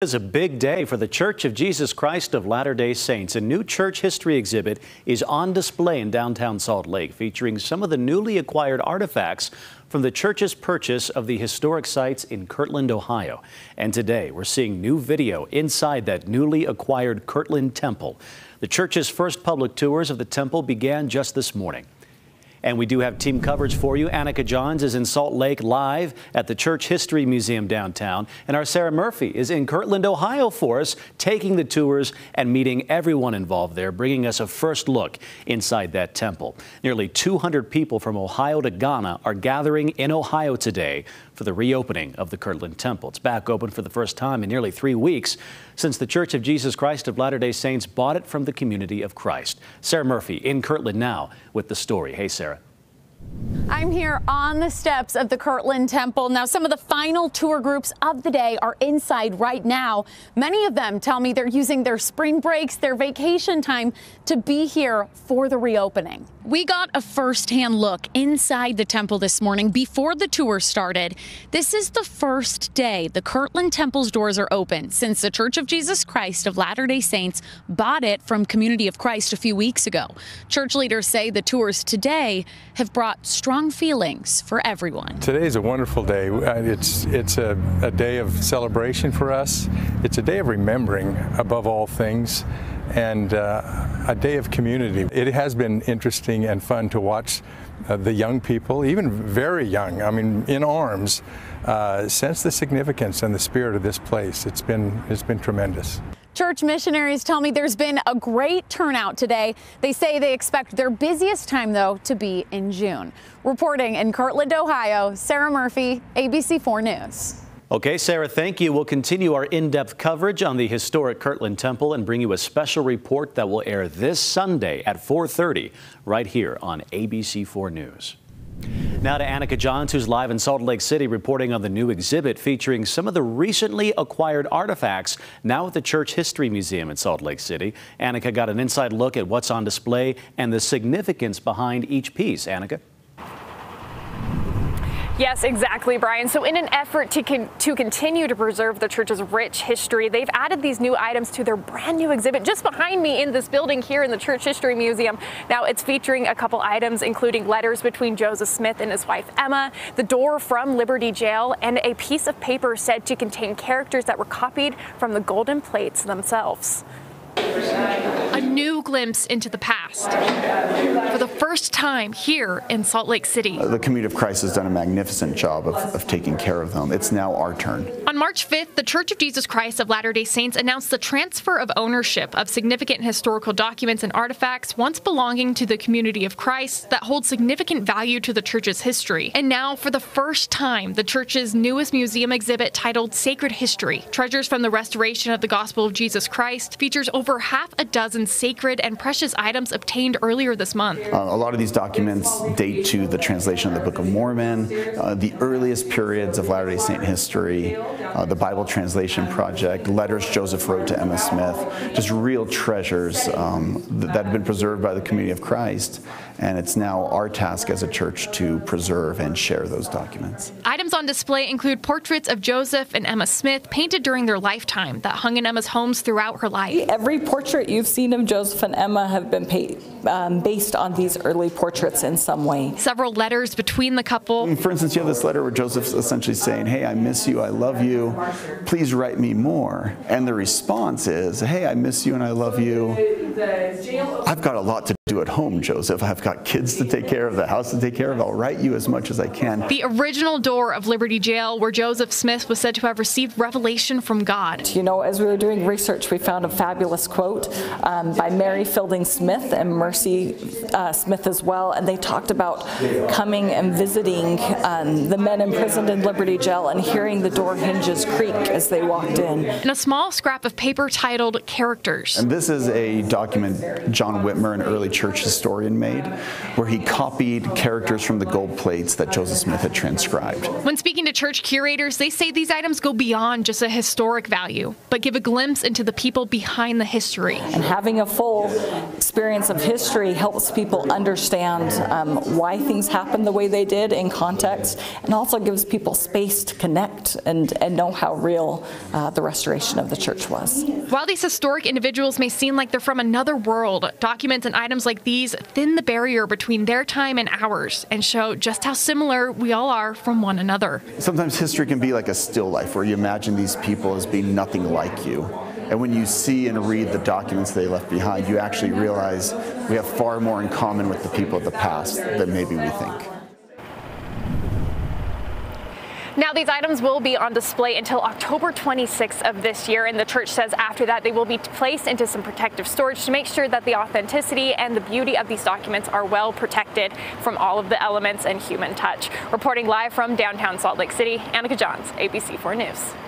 is a big day for the Church of Jesus Christ of Latter day Saints. A new church history exhibit is on display in downtown Salt Lake, featuring some of the newly acquired artifacts from the church's purchase of the historic sites in Kirtland, Ohio. And today, we're seeing new video inside that newly acquired Kirtland Temple. The church's first public tours of the temple began just this morning. And we do have team coverage for you. Annika Johns is in Salt Lake live at the Church History Museum downtown. And our Sarah Murphy is in Kirtland, Ohio for us, taking the tours and meeting everyone involved there, bringing us a first look inside that temple. Nearly 200 people from Ohio to Ghana are gathering in Ohio today for the reopening of the Kirtland Temple. It's back open for the first time in nearly three weeks since the Church of Jesus Christ of Latter-day Saints bought it from the community of Christ. Sarah Murphy in Kirtland now with the story. Hey, Sarah. I'm here on the steps of the Kirtland Temple. Now, some of the final tour groups of the day are inside right now. Many of them tell me they're using their spring breaks, their vacation time to be here for the reopening. We got a first-hand look inside the temple this morning before the tour started. This is the first day the Kirtland Temple's doors are open since the Church of Jesus Christ of Latter-day Saints bought it from Community of Christ a few weeks ago. Church leaders say the tours today have brought strong feelings for everyone. Today is a wonderful day. Uh, it's it's a, a day of celebration for us. It's a day of remembering above all things and uh, a day of community. It has been interesting and fun to watch uh, the young people, even very young, I mean, in arms, uh, sense the significance and the spirit of this place. It's been, it's been tremendous. Church missionaries tell me there's been a great turnout today. They say they expect their busiest time, though, to be in June. Reporting in Kirtland, Ohio, Sarah Murphy, ABC4 News. Okay, Sarah, thank you. We'll continue our in-depth coverage on the historic Kirtland Temple and bring you a special report that will air this Sunday at 4.30 right here on ABC4 News. Now to Annika Johns, who's live in Salt Lake City reporting on the new exhibit featuring some of the recently acquired artifacts now at the Church History Museum in Salt Lake City. Annika got an inside look at what's on display and the significance behind each piece. Annika? Yes, exactly, Brian. So in an effort to, con to continue to preserve the church's rich history, they've added these new items to their brand new exhibit just behind me in this building here in the Church History Museum. Now it's featuring a couple items, including letters between Joseph Smith and his wife Emma, the door from Liberty Jail, and a piece of paper said to contain characters that were copied from the golden plates themselves a new glimpse into the past for the first time here in Salt Lake City. The Community of Christ has done a magnificent job of, of taking care of them. It's now our turn. On March 5th, the Church of Jesus Christ of Latter day Saints announced the transfer of ownership of significant historical documents and artifacts once belonging to the Community of Christ that hold significant value to the church's history. And now, for the first time, the church's newest museum exhibit titled Sacred History Treasures from the Restoration of the Gospel of Jesus Christ features over half a dozen sacred and precious items obtained earlier this month. Uh, a lot of these documents date to the translation of the Book of Mormon, uh, the earliest periods of Latter-day Saint history, uh, the Bible Translation Project, letters Joseph wrote to Emma Smith, just real treasures um, that have been preserved by the community of Christ. And it's now our task as a church to preserve and share those documents. Items on display include portraits of Joseph and Emma Smith painted during their lifetime that hung in Emma's homes throughout her life. Every portrait you've seen of Joseph and Emma have been um, based on these early portraits in some way. Several letters between the couple. For instance, you have this letter where Joseph's essentially saying, hey, I miss you, I love you, please write me more. And the response is, hey, I miss you and I love you. I've got a lot to do at home, Joseph. I've got kids to take care of, the house to take care of. I'll write you as much as I can. The original door of Liberty Jail, where Joseph Smith was said to have received revelation from God. You know, as we were doing research, we found a fabulous quote um, by Mary Fielding Smith and Mercy uh, Smith as well, and they talked about coming and visiting um, the men imprisoned in Liberty Jail and hearing the door hinges creak as they walked in. And a small scrap of paper titled Characters. And this is a document John Whitmer, an early church historian made, where he copied characters from the gold plates that Joseph Smith had transcribed. When speaking to church curators, they say these items go beyond just a historic value, but give a glimpse into the people behind the history. And having a full experience of history helps people understand um, why things happened the way they did in context, and also gives people space to connect and, and know how real uh, the restoration of the church was. While these historic individuals may seem like they're from another world, documents and items like these thin the barrier between their time and ours and show just how similar we all are from one another. Sometimes history can be like a still life where you imagine these people as being nothing like you. And when you see and read the documents they left behind, you actually realize we have far more in common with the people of the past than maybe we think. Now, these items will be on display until October 26th of this year, and the church says after that they will be placed into some protective storage to make sure that the authenticity and the beauty of these documents are well protected from all of the elements and human touch. Reporting live from downtown Salt Lake City, Annika Johns, ABC4 News.